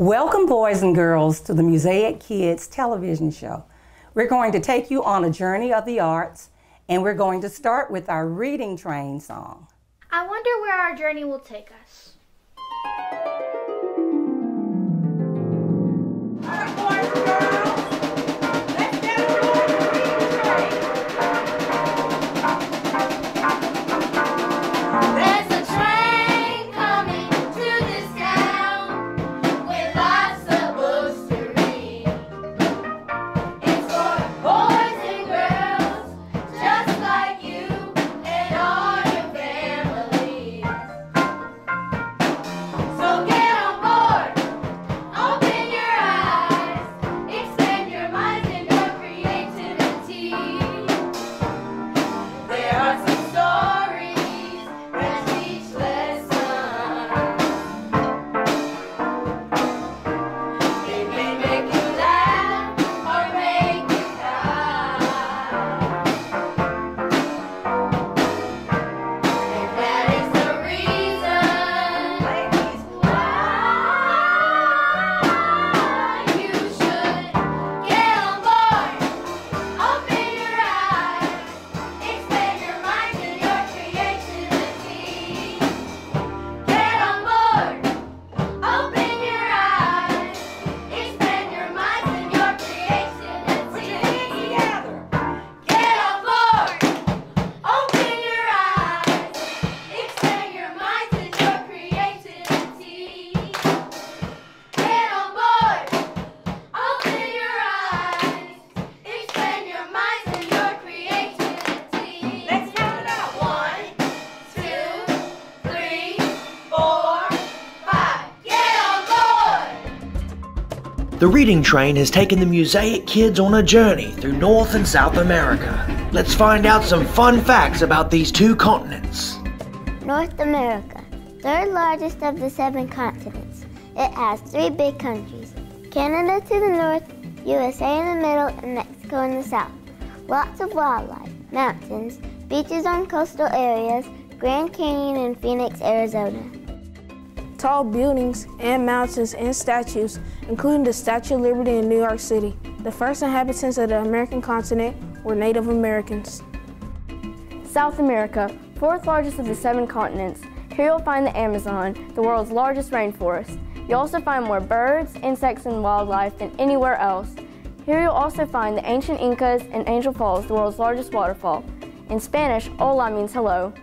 Welcome, boys and girls, to the Musaic Kids television show. We're going to take you on a journey of the arts, and we're going to start with our reading train song. I wonder where our journey will take us. The reading train has taken the Musaic kids on a journey through North and South America. Let's find out some fun facts about these two continents. North America, third largest of the seven continents. It has three big countries Canada to the north, USA in the middle, and Mexico in the south. Lots of wildlife, mountains, beaches on coastal areas, Grand Canyon, and Phoenix, Arizona. Tall buildings and mountains and statues, including the Statue of Liberty in New York City. The first inhabitants of the American continent were Native Americans. South America, fourth largest of the seven continents. Here you'll find the Amazon, the world's largest rainforest. You'll also find more birds, insects, and wildlife than anywhere else. Here you'll also find the ancient Incas and Angel Falls, the world's largest waterfall. In Spanish, hola means hello.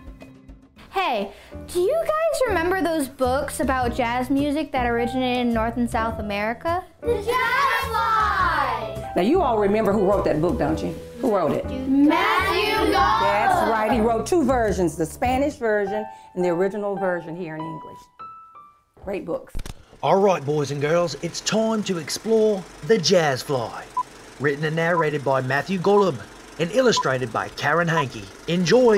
Hey, do you guys remember those books about jazz music that originated in North and South America? The Jazz Flies! Now, you all remember who wrote that book, don't you? Who wrote it? Matthew Gollub! That's right. He wrote two versions the Spanish version and the original version here in English. Great books. All right, boys and girls, it's time to explore The Jazz Fly. Written and narrated by Matthew Gollub and illustrated by Karen Hanke. Enjoy!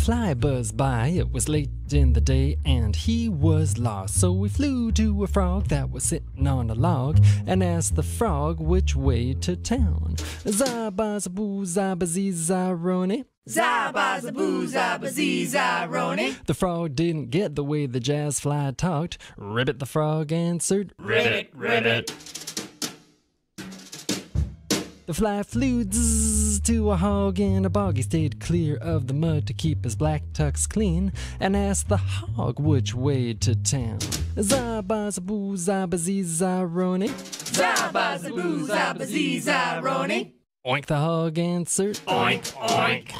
Fly buzzed by, it was late in the day, and he was lost. So we flew to a frog that was sitting on a log and asked the frog which way to town. Zabazaboo, zabazee, zaroni. Zabazaboo, zabazee, zaroni. The frog didn't get the way the jazz fly talked. Ribbit the frog answered, Ribbit, ribbit. The fly flew zzz to a hog in a bog. He stayed clear of the mud to keep his black tux clean and asked the hog which way to town. Zabazaboo, zabazee, zaroni. Zabazaboo, zabazee, zaroni. Oink the hog answered. Oink, oink.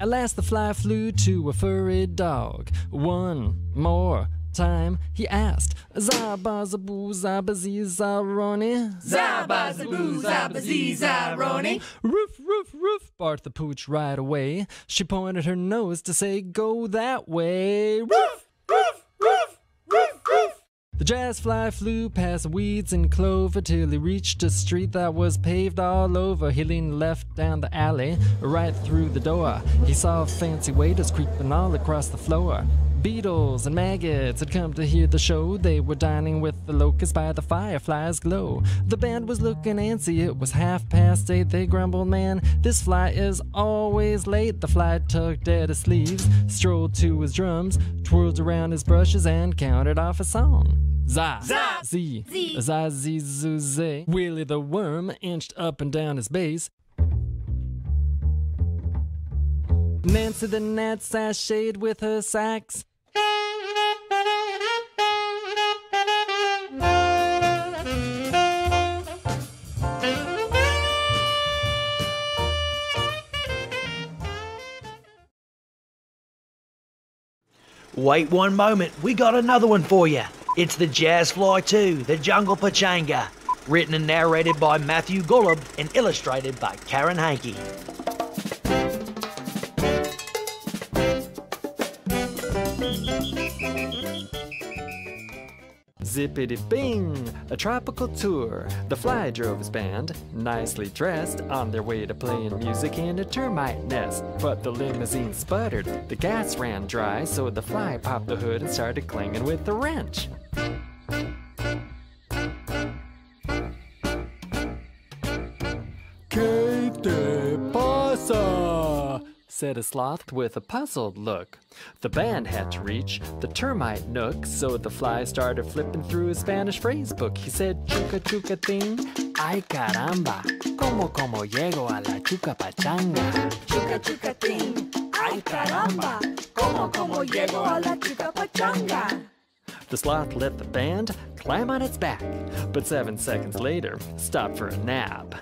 At last the fly flew to a furry dog. One more time he asked. Zabazaboo, zabazee, zaroni. Zabazaboo, zabazee, zaroni. Roof, roof, roof, barked the pooch right away. She pointed her nose to say, Go that way. Roof, roof, roof, roof, roof. The jazz fly flew past weeds and clover till he reached a street that was paved all over. He leaned left down the alley, right through the door. He saw fancy waiters creeping all across the floor. Beetles and maggots had come to hear the show. They were dining with the locusts by the firefly's glow. The band was looking antsy, it was half past eight. They grumbled, Man, this fly is always late. The fly tugged at his sleeves, strolled to his drums, twirled around his brushes, and counted off a song. Za, Za, Z, Z. za, z, zoo, zay. Willie the worm inched up and down his bass. Nancy the gnat sashayed with her sax. Wait one moment, we got another one for you. It's the Jazz Fly 2, the Jungle Pachanga. Written and narrated by Matthew Gollub and illustrated by Karen Hanke. Zippity bing! A tropical tour. The fly drove his band, nicely dressed, on their way to playing music in a termite nest. But the limousine sputtered, the gas ran dry, so the fly popped the hood and started clanging with the wrench. Said a sloth with a puzzled look. The band had to reach the termite nook, so the fly started flipping through his Spanish phrase book. He said, Chuca chuca ting, ay caramba, como como llego a la chuca pachanga. Chuca chuca ting, ay caramba, como como llego a la chuca pachanga. The sloth let the band climb on its back, but seven seconds later stopped for a nap.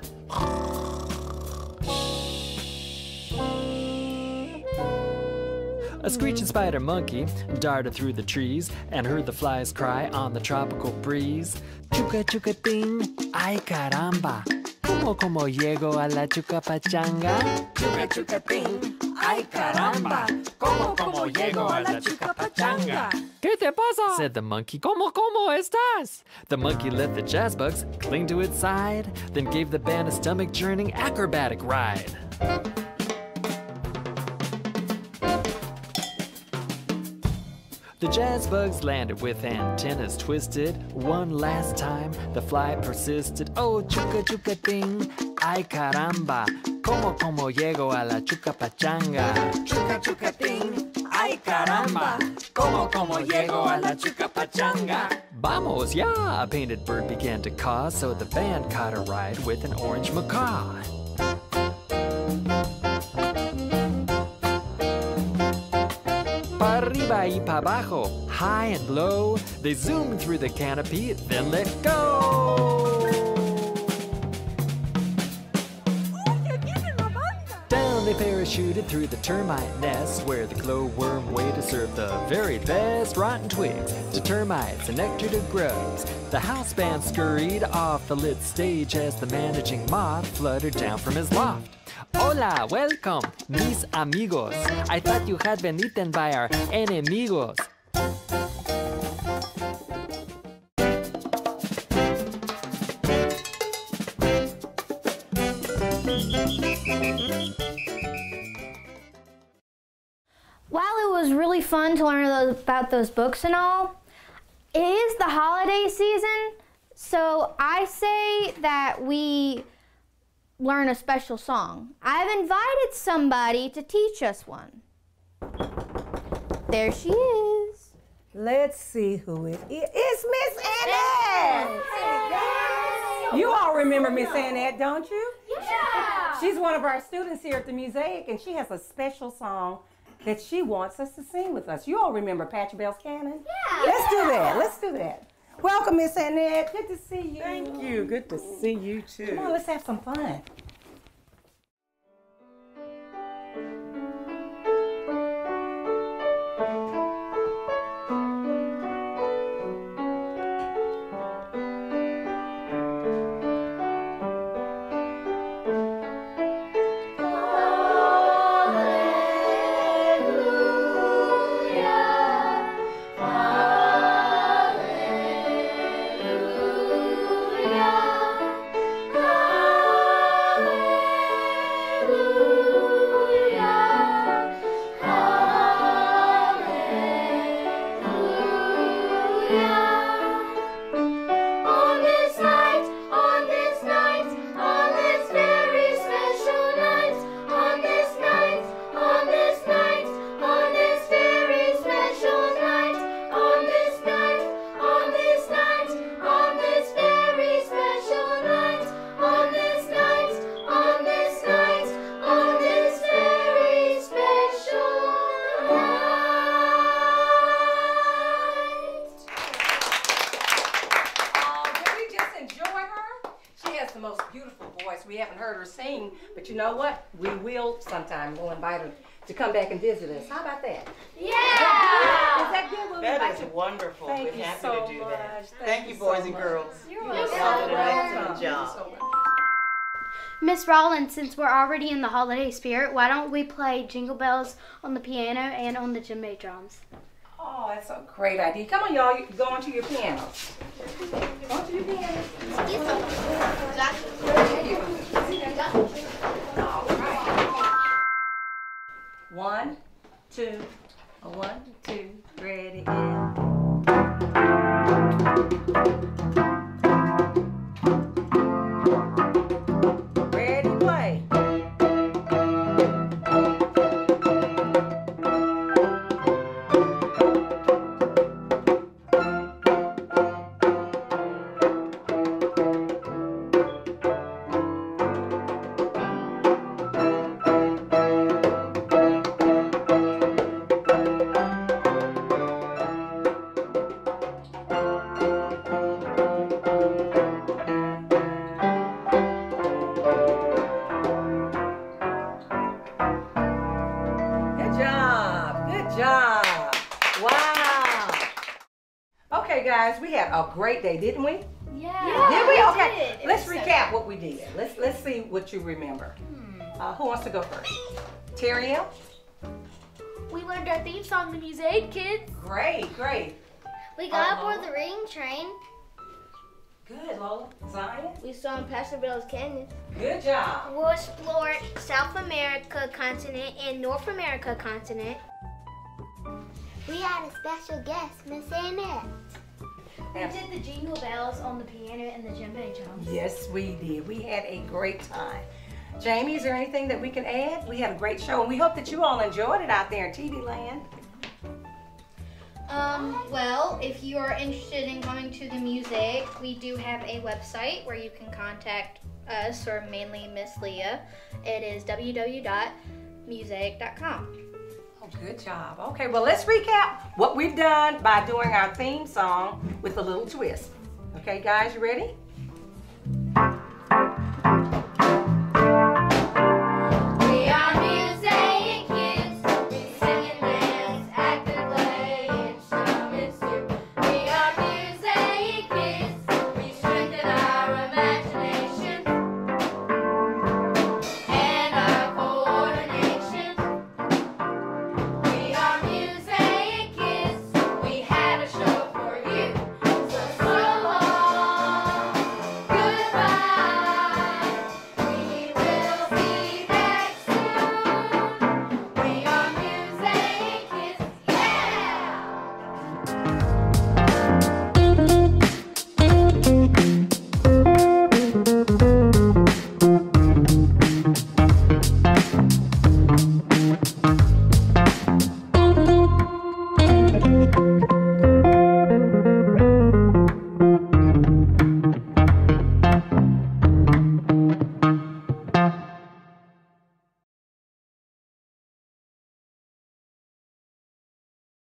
A screeching spider monkey darted through the trees and heard the flies cry on the tropical breeze. Chuca chuca ting, ay caramba, como como llego a la chuca pachanga. Chuca chuca ting, ay caramba, como como llego a la chuca pachanga. ¿Qué te pasa? said the monkey. ¿Cómo, cómo estás? The monkey let the jazz bugs cling to its side, then gave the band a stomach churning acrobatic ride. The jazz bugs landed with antennas twisted. One last time, the fly persisted. Oh, chuca chuca ting, ay caramba, como como llego a la chuca pachanga. Chuca chuca ting, ay caramba, como como llego a la chuca pachanga. Vamos, yeah! A painted bird began to caw, so the band caught a ride with an orange macaw. Arriba y pa abajo, high and low, they zoomed through the canopy, then let go. They parachuted through the termite nest where the glowworm waited to serve the very best rotten twigs to termites and nectar to grubs. The house band scurried off the lit stage as the managing moth fluttered down from his loft. Hola, welcome, mis amigos. I thought you had been eaten by our enemigos. Really fun to learn those, about those books and all, it is the holiday season, so I say that we learn a special song. I've invited somebody to teach us one. There she is. Let's see who it is. It's Miss Annette. You all remember Miss Annette, don't you? Yeah. She's one of our students here at the Musaic, and she has a special song that she wants us to sing with us. You all remember Pachelbel's Canon? Yeah. Let's do that. Let's do that. Welcome, Miss Annette. Good to see you. Thank you. Good to see you too. Come on, let's have some fun. What? We will sometime. We'll invite her to come back and visit us. How about that? Yeah! Is that good? We'll That invite is you. wonderful. Thank We're you happy so to do much. that. Thank Thank you you, so boys and girls. You're You welcome. all did an welcome. excellent job. Miss Rollins, since we're already in the holiday spirit, why don't we play Jingle Bells on the piano and on the djembe drums? Oh, that's a great idea. Come on, y'all. Go on to your pianos. Go on to your piano. All One, two, one, two, ready. Guys, we had a great day, didn't we? Yeah. Did we? Okay. Let's recap what we did. Let's let's see what you remember. Uh, who wants to go first? Terriel? We learned our theme song, the Musaic Kids. Great, great. We got Uh-huh. aboard the ring train. Good, Lola. Zion? We saw in Pasadena Canyon. Good job. We'll explore South America continent and North America continent. We had a special guest, Miss Annette. We did the Jingle Bells on the piano and the djembe drums. Yes, we did. We had a great time. Jamie, is there anything that we can add? We had a great show, and we hope that you all enjoyed it out there in TV land. Um, well, if you are interested in coming to the music, we do have a website where you can contact us or mainly Miss Leah. It is www.music.com. Good job. Okay, well, let's recap what we've done by doing our theme song with a little twist. Okay, guys, you ready?